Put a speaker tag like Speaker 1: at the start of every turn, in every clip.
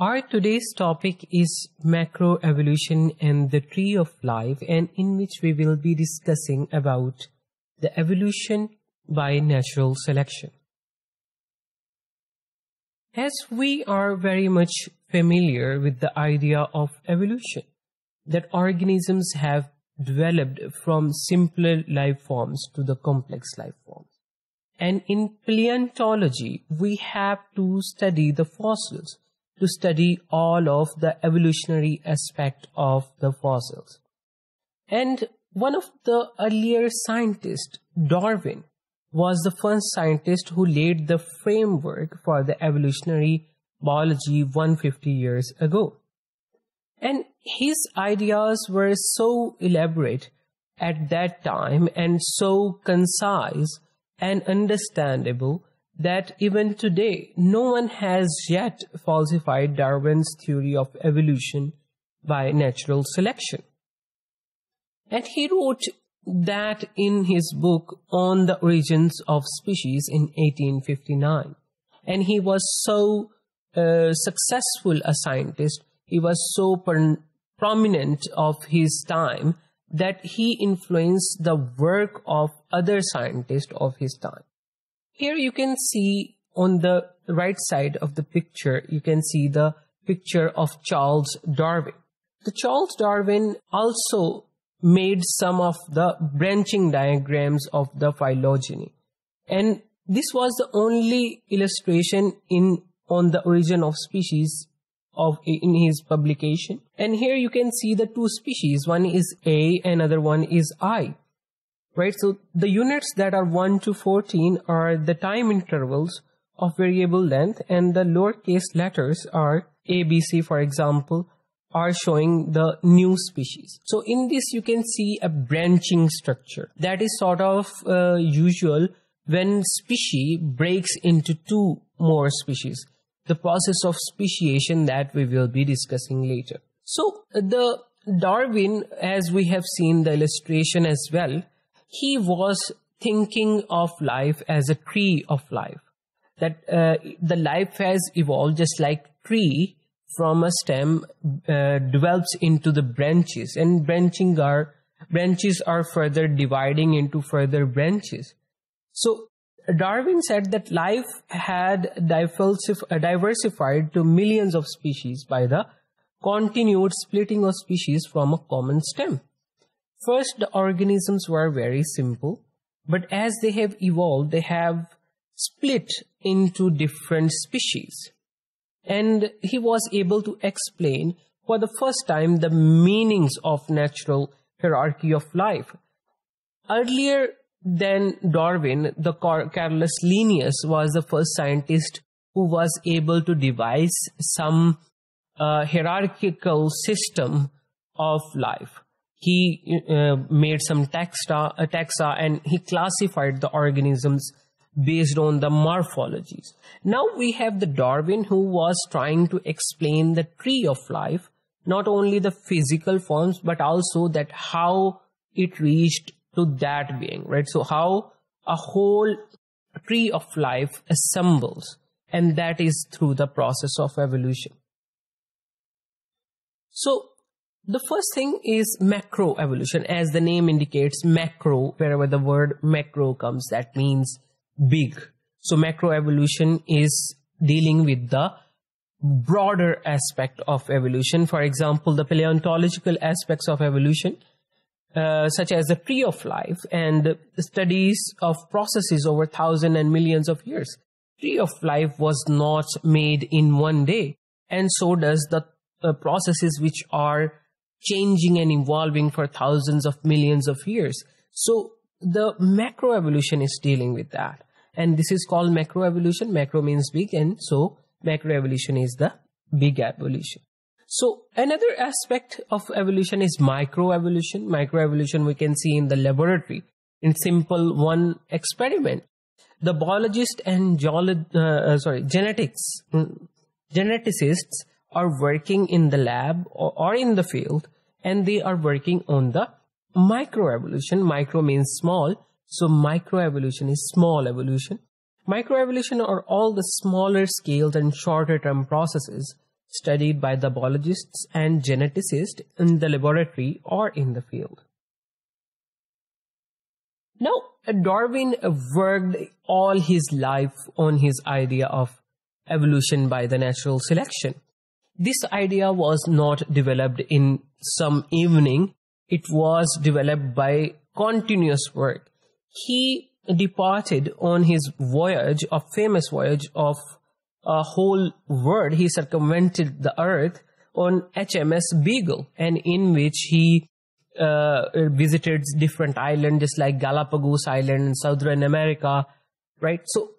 Speaker 1: Our today's topic is macroevolution and the tree of life and in which we will be discussing about the evolution by natural selection. As we are very much familiar with the idea of evolution, that organisms have developed from simpler life forms to the complex life forms. And in paleontology, we have to study the fossils to study all of the evolutionary aspect of the fossils. And one of the earlier scientists, Darwin, was the first scientist who laid the framework for the evolutionary biology 150 years ago. And his ideas were so elaborate at that time and so concise and understandable that even today no one has yet falsified Darwin's theory of evolution by natural selection. And he wrote that in his book on the origins of species in 1859. And he was so uh, successful a scientist, he was so prominent of his time that he influenced the work of other scientists of his time. Here you can see on the right side of the picture, you can see the picture of Charles Darwin. The Charles Darwin also made some of the branching diagrams of the phylogeny. And this was the only illustration in on the origin of species of in his publication. And here you can see the two species. One is A, another one is I right? So the units that are 1 to 14 are the time intervals of variable length and the lowercase letters are ABC, for example, are showing the new species. So in this you can see a branching structure. That is sort of uh, usual when species breaks into two more species. The process of speciation that we will be discussing later. So the Darwin, as we have seen the illustration as well, he was thinking of life as a tree of life. That uh, the life has evolved just like tree from a stem uh, develops into the branches and branching are branches are further dividing into further branches. So Darwin said that life had diversified to millions of species by the continued splitting of species from a common stem. First, the organisms were very simple, but as they have evolved, they have split into different species. And he was able to explain for the first time the meanings of natural hierarchy of life. Earlier than Darwin, the Carolus Linnaeus was the first scientist who was able to devise some uh, hierarchical system of life he uh, made some taxa, uh, taxa and he classified the organisms based on the morphologies. Now we have the Darwin who was trying to explain the tree of life, not only the physical forms, but also that how it reached to that being, right? So how a whole tree of life assembles, and that is through the process of evolution. So the first thing is macro evolution. As the name indicates, macro, wherever the word macro comes, that means big. So macro evolution is dealing with the broader aspect of evolution. For example, the paleontological aspects of evolution, uh, such as the tree of life and studies of processes over thousands and millions of years. Tree of life was not made in one day, and so does the uh, processes which are changing and evolving for thousands of millions of years. So the macroevolution is dealing with that. And this is called macroevolution. Macro means big and so macroevolution is the big evolution. So another aspect of evolution is microevolution. Microevolution we can see in the laboratory in simple one experiment. The biologist and uh, uh, sorry, genetics, mm, geneticists are working in the lab or, or in the field and they are working on the microevolution. Micro means small, so microevolution is small evolution. Microevolution are all the smaller scaled and shorter term processes studied by the biologists and geneticists in the laboratory or in the field. Now, Darwin worked all his life on his idea of evolution by the natural selection. This idea was not developed in some evening. It was developed by continuous work. He departed on his voyage, a famous voyage of a whole world. He circumvented the earth on HMS Beagle and in which he uh, visited different islands just like Galapagos Island in Southern America, right? So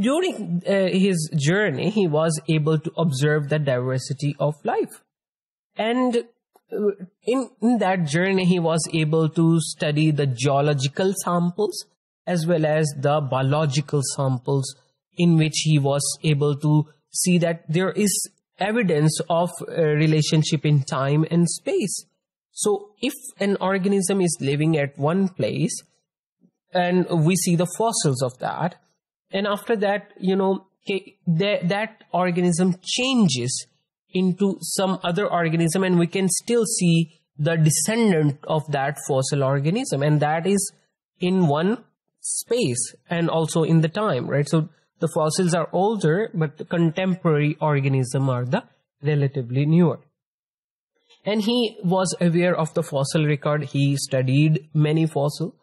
Speaker 1: during uh, his journey, he was able to observe the diversity of life. And uh, in, in that journey, he was able to study the geological samples as well as the biological samples in which he was able to see that there is evidence of a relationship in time and space. So if an organism is living at one place and we see the fossils of that, and after that, you know, that, that organism changes into some other organism and we can still see the descendant of that fossil organism and that is in one space and also in the time, right? So the fossils are older, but the contemporary organism are the relatively newer. And he was aware of the fossil record. He studied many fossils.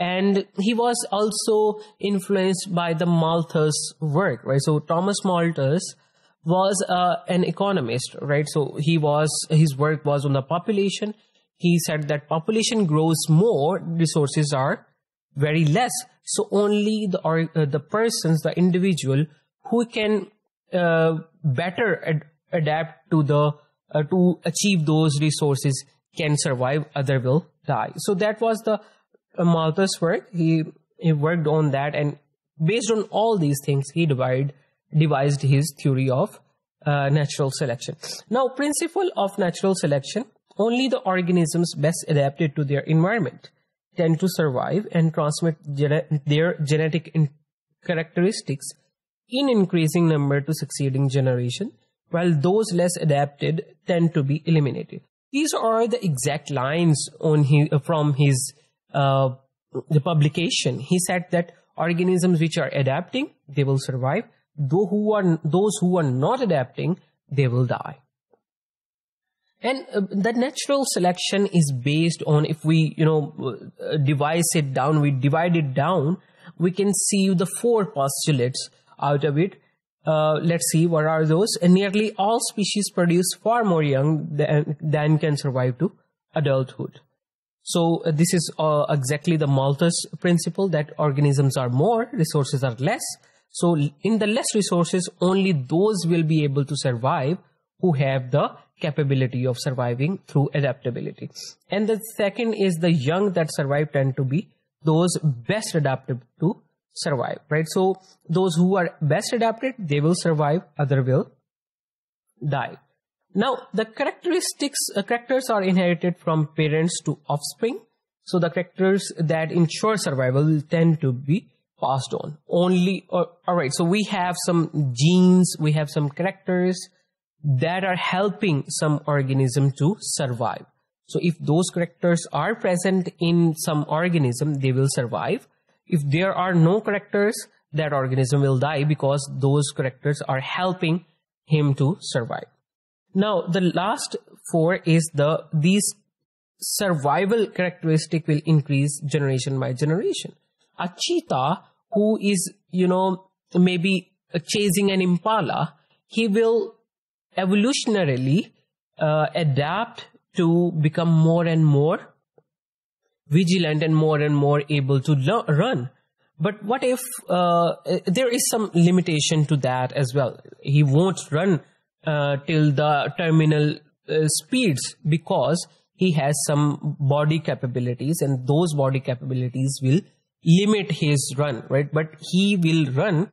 Speaker 1: And he was also influenced by the Malthus work, right? So Thomas Malthus was uh, an economist, right? So he was, his work was on the population. He said that population grows more, resources are very less. So only the uh, the persons, the individual who can uh, better ad adapt to the uh, to achieve those resources can survive. Other will die. So that was the Malthus work. He he worked on that, and based on all these things, he divided devised his theory of uh, natural selection. Now, principle of natural selection: only the organisms best adapted to their environment tend to survive and transmit their genetic characteristics in increasing number to succeeding generation, while those less adapted tend to be eliminated. These are the exact lines on his, from his uh, the publication. He said that organisms which are adapting, they will survive. Those who are, those who are not adapting, they will die. And uh, that natural selection is based on if we, you know, uh, devise it down, we divide it down, we can see the four postulates out of it. Uh, let's see what are those. And nearly all species produce far more young than, than can survive to adulthood. So uh, this is uh, exactly the Malthus principle that organisms are more, resources are less. So in the less resources, only those will be able to survive who have the capability of surviving through adaptability. And the second is the young that survive tend to be those best adapted to survive, right? So those who are best adapted, they will survive, other will die. Now, the characteristics, uh, characters are inherited from parents to offspring. So the characters that ensure survival tend to be passed on. Only, uh, all right, so we have some genes, we have some characters, that are helping some organism to survive. So if those characters are present in some organism, they will survive. If there are no characters, that organism will die because those characters are helping him to survive. Now, the last four is the these survival characteristic will increase generation by generation. A cheetah who is, you know, maybe chasing an impala, he will evolutionarily uh, adapt to become more and more vigilant and more and more able to run. But what if uh, there is some limitation to that as well? He won't run uh, till the terminal uh, speeds because he has some body capabilities and those body capabilities will limit his run, right? But he will run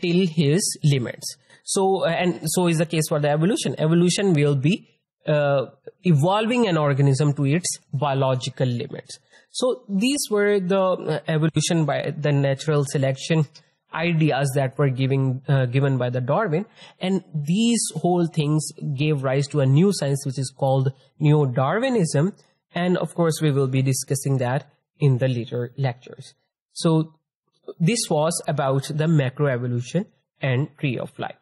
Speaker 1: till his limits. So, uh, and so is the case for the evolution. Evolution will be uh, evolving an organism to its biological limits. So these were the uh, evolution by the natural selection ideas that were giving, uh, given by the Darwin. And these whole things gave rise to a new science which is called Neo-Darwinism. And of course, we will be discussing that in the later lectures. So this was about the macroevolution and tree of life.